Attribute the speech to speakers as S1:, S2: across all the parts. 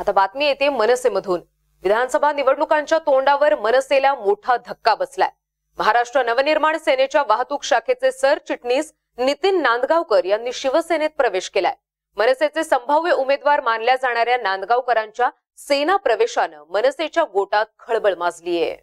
S1: आता बातमी येते मनसेमधून. विधानसभा निवडणुकांच्या तोंडावर मनसेला मोठा धक्का बसलाय. महाराष्ट्र नवनिर्माण सेनेच्या वाहतूक शाखेचे सरचिटणीस नितीन नांदगावकर यांनी शिवसेनेत प्रवेश केलाय. मनसेचे संभाव्य उमेदवार मानल्या जाणाऱ्या नांदगावकरांच्या सेना प्रवेशानं मनसेच्या गोटात खळबळ माजलीये.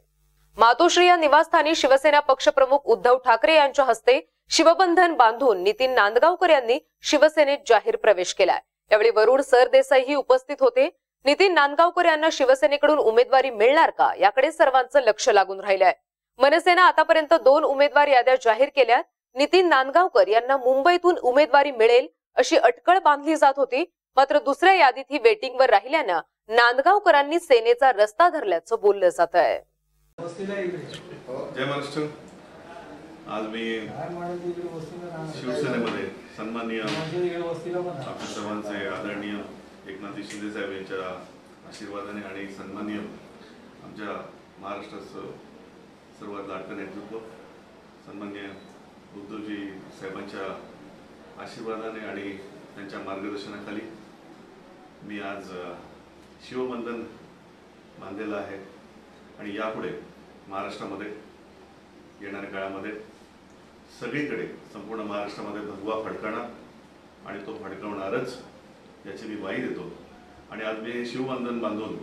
S1: मातोश्री या निवासस्थानी शिवसेना पक्षप्रमुख उद्धव ठाकरे यांच्या हस्ते शिवबंधन बांधून नितीन नांदगावकर यांनी शिवसेनेत जाहीर प्रवेश केलाय. यावेळी वरुण सरदेसाईही उपस्थित होते. नितीन नांदगावकर यांना शिवसेनेकडून उमेदवारी मिळणार का? याकडे सर्वांचं लक्ष लागून राहिलंय. मनसेनं आतापर्यंत दोन उमेदवार याद्या जाहीर केल्यात. नितीन नांदगावकर यांना मुंबईतून उमेदवारी मिळेल अशी अटकळ बांधली जात होती. मात्र दुसऱ्या यादीत ही वेटिंगवर राहिल्यानं नांदगावकरांनी सेनेचा रस्ता धरल्याचं बोललं जात आहे
S2: जय महाराष्ट्र. आज मी शिवसेनेमध्ये सन्माननीय आपल्या सर्वांचे आदरणीय एकनाथ शिंदे साहेब यांच्या आशीर्वादाने आणि सन्माननीय आमच्या महाराष्ट्राचं सर्वात लाडकं नेतृत्व सन्मान्य उद्धवजी साहेबांच्या आशीर्वादाने आणि त्यांच्या मार्गदर्शनाखाली मी आज शिवबंधन बांधलेलं आहे आणि यापुढे महाराष्ट्रामध्ये येणाऱ्या काळामध्ये सगळीकडे संपूर्ण महाराष्ट्रामध्ये भगवा फडकणार आणि तो फडकवणारच याची मी ग्वाही देतो. आणि आज मी शिवबंधन बांधून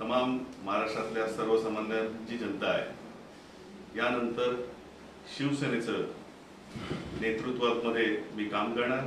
S2: तमाम महाराष्ट्रातल्या सर्वसामान्य जी जनता आहे यानंतर शिवसेनेचं नेतृत्वामध्ये मी काम करणार.